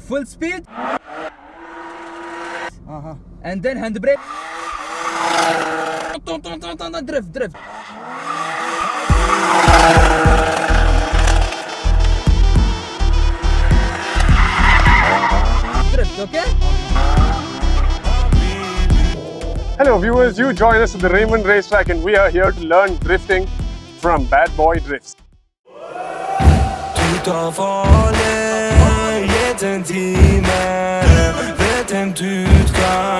full speed, Uh-huh. and then handbrake. Drift, drift. Drift, okay? Hello viewers, you join us at the Raymond Racetrack and we are here to learn drifting from Bad Boi Drifts. vetën time Vetëm ty t'kam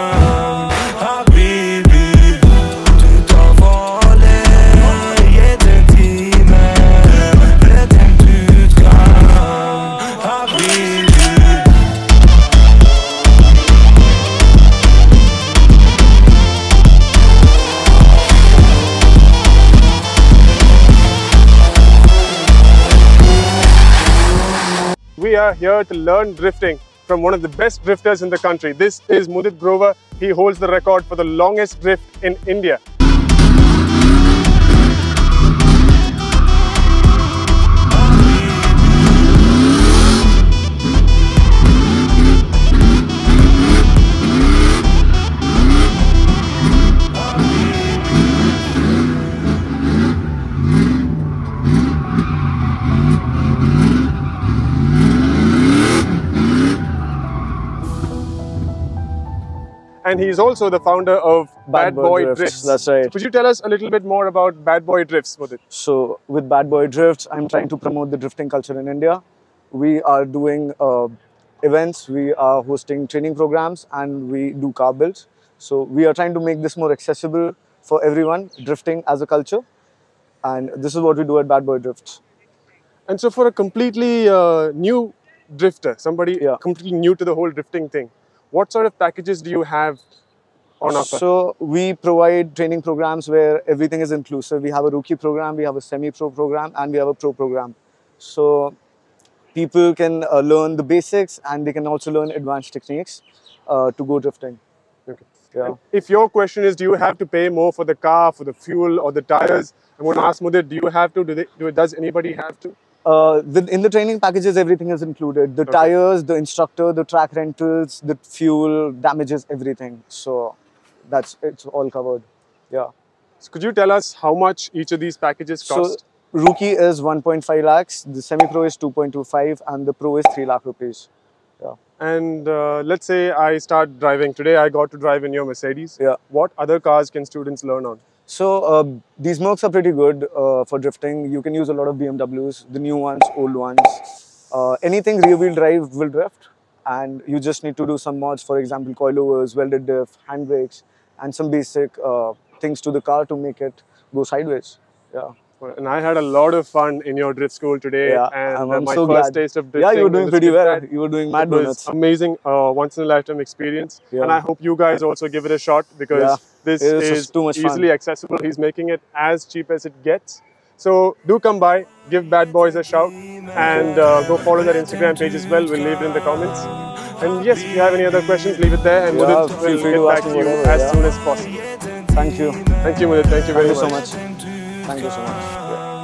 We are here to learn drifting from one of the best drifters in the country. This is Mudit Grover. He holds the record for the longest drift in India. And he's also the founder of Bad, Boi, Drifts. That's right. Could you tell us a little bit more about Bad Boi Drifts, Mudit? So with Bad Boi Drifts, I'm trying to promote the drifting culture in India. We are doing uh, events, we are hosting training programs, and we do car builds. So we are trying to make this more accessible for everyone, drifting as a culture. And this is what we do at Bad Boi Drifts. And so, for a completely uh, new drifter, somebody Yeah. completely new to the whole drifting thing, what sort of packages do you have on offer? So we provide training programs where everything is inclusive. We have a rookie program, we have a semi-pro program, and we have a pro program. So people can uh, learn the basics and they can also learn advanced techniques uh, to go drifting. Okay. Yeah. And if your question is, do you have to pay more for the car, for the fuel, or the tires? I'm going to ask Mudit, do you have to? Do they, do, does anybody have to? Uh, with, in the training packages, everything is included. The tires, the instructor, the track rentals, the fuel, damages, everything. So that's it's all covered. Yeah. So could you tell us how much each of these packages So cost? rookie is 1.5 lakhs, the semi-pro is 2.25, and the pro is 3 lakh rupees. Yeah. and uh, let's say I start driving today. I got to drive in your Mercedes. Yeah. What other cars can students learn on? So uh, these Mercs are pretty good uh, for drifting. You can use a lot of BMWs, the new ones, old ones. Uh, anything rear-wheel drive will drift, and you just need to do some mods. For example, coilovers, welded diff, handbrakes, and some basic uh, things to the car to make it go sideways. Yeah. And I had a lot of fun in your drift school today. Yeah, and I'm- uh, my so first glad. taste of Yeah, you were doing pretty well. You were doing mad donuts. amazing, uh, once in a lifetime experience. Yeah. And I hope you guys also give it a shot because Yeah, this it was is too much fun. easily accessible. He's making it as cheap as it gets. So do come by, give Bad Boys a shout, and uh, go follow their Instagram page as well. We'll leave it in the comments. And yes, if you have any other questions, leave it there, and Yeah, Mudit feel will free get to back ask to you as soon as possible. Thank you. Thank you, Mudit. Thank you very Thank you so much. Much. Thank you so much. Yeah.